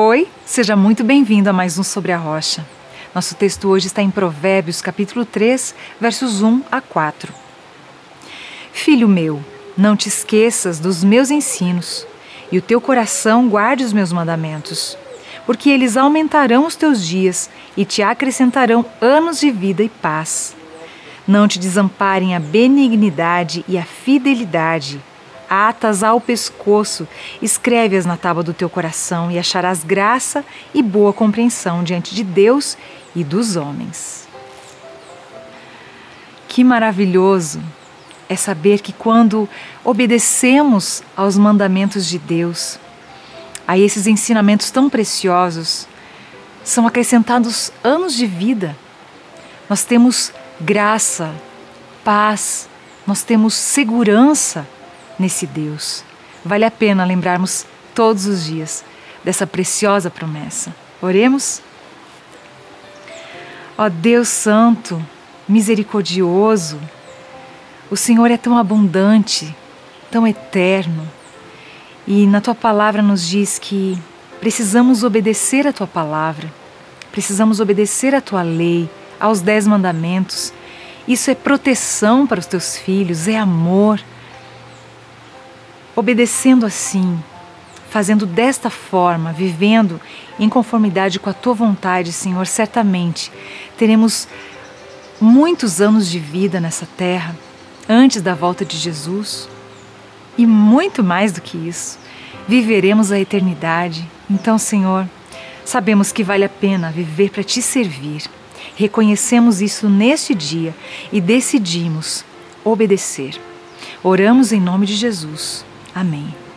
Oi, seja muito bem-vindo a mais um Sobre a Rocha. Nosso texto hoje está em Provérbios, capítulo 3, versos 1 a 4. Filho meu, não te esqueças dos meus ensinos, e o teu coração guarde os meus mandamentos, porque eles aumentarão os teus dias e te acrescentarão anos de vida e paz. Não te desamparem a benignidade e a fidelidade, atas ao pescoço, escreve-as na tábua do teu coração e acharás graça e boa compreensão diante de Deus e dos homens. Que maravilhoso é saber que quando obedecemos aos mandamentos de Deus, a esses ensinamentos tão preciosos, são acrescentados anos de vida. Nós temos graça, paz, nós temos segurança nesse Deus. Vale a pena lembrarmos todos os dias dessa preciosa promessa. Oremos? Ó Deus Santo, misericordioso, o Senhor é tão abundante, tão eterno, e na tua palavra nos diz que precisamos obedecer a tua palavra, precisamos obedecer a tua lei, aos dez mandamentos. Isso é proteção para os teus filhos, é amor Obedecendo assim, fazendo desta forma, vivendo em conformidade com a tua vontade, Senhor, certamente teremos muitos anos de vida nessa terra antes da volta de Jesus e muito mais do que isso, viveremos a eternidade. Então, Senhor, sabemos que vale a pena viver para te servir. Reconhecemos isso neste dia e decidimos obedecer. Oramos em nome de Jesus. Amém.